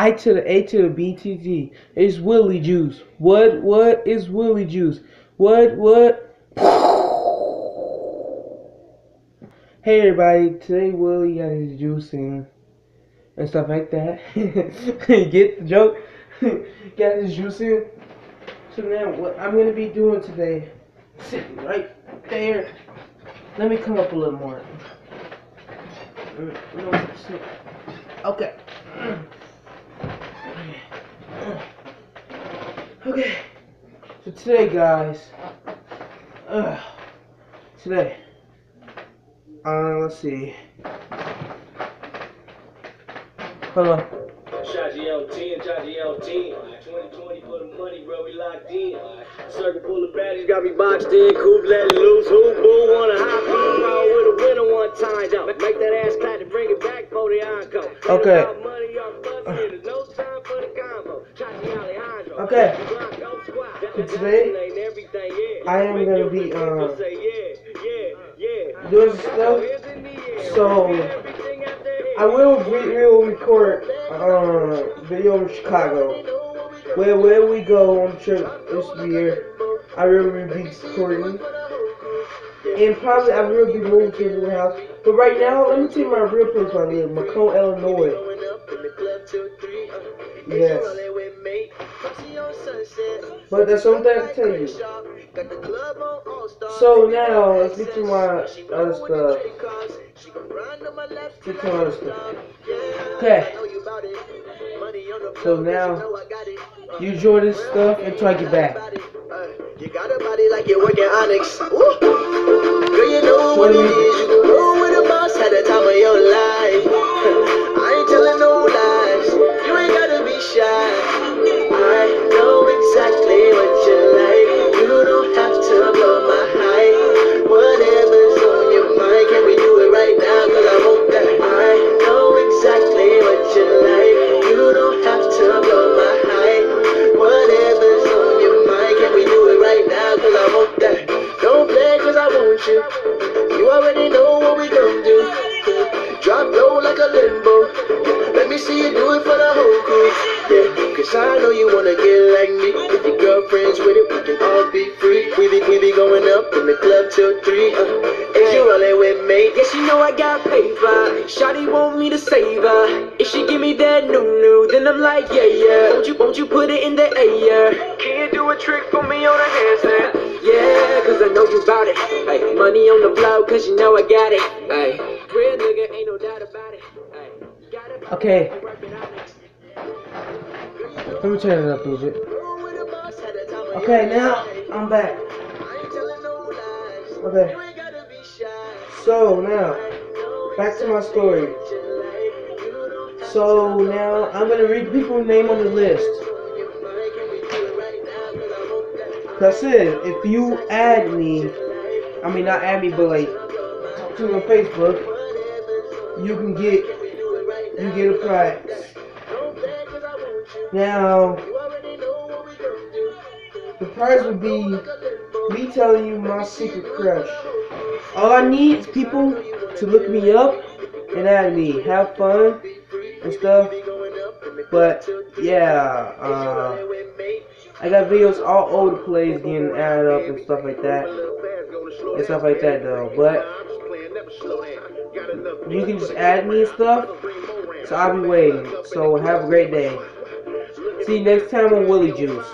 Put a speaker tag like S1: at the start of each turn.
S1: I to the A to the B to G. It's Willie Juice. What what is Willie Juice? What what? Hey everybody, today Willie got his juice and stuff like that. Get the joke? got his juice. So now what I'm gonna be doing today, sitting right there. Let me come up a little more. Mm, okay. Okay. So today, guys. Uh, today. Uh, let's see. Hold on.
S2: Shotty L10, Shotty L10. 2020 for the money, bro, we locked in. Circle full of baddies got me boxed in. Coop let loose. Who boo wanna hop on? With a winner one time, though. Make that ass clap and bring it back for the encore.
S1: Okay. Okay. Today. I am gonna be, uh, doing stuff. So. I will will record uh, video in Chicago. Where where we go on trip this year, I will be recording. And probably I will be moving to a new house. But right now, let me tell you my real place I live, Macomb, Illinois. Yes. But that's something I can tell you. So now, let's get to my other stuff. Get to my other stuff. Okay. So now, you enjoy this stuff until I get back.
S3: You got a body like you're working Onyx. Ooh. Girl, you know what it is. You roll with like a limbo. Let me see you do it for the whole crew. Yeah, cause I know you wanna get like me. If your girlfriend's with it, we can all be free. We be, we be going up in the club till three. Uh, is you rolling with me?
S4: Yeah, she know I got paper. Shawty want me to save her. If she give me that new new, then I'm like, yeah, yeah. Won't you, won't you put it in the air? Can you do a trick for me on a handstand? Yeah, cause I know you bout it. Hey, money on the flow, cause you know I got it. Hey,
S1: Okay. Let me turn it up a little bit. Okay, now I'm back. Okay. So now, back to my story. So now I'm gonna read people's name on the list. That's it. If you add me, I mean not add me, but like talk to me on Facebook, you can get you get a prize. Now, the prize would be me telling you my secret crush. All I need is people to look me up and add me, have fun and stuff. But yeah, uh, I got videos all over the place getting added up and stuff like that, and stuff like that though. But you can just add me and stuff. So I'll be waiting. So have a great day. See you next time on Willie Juice.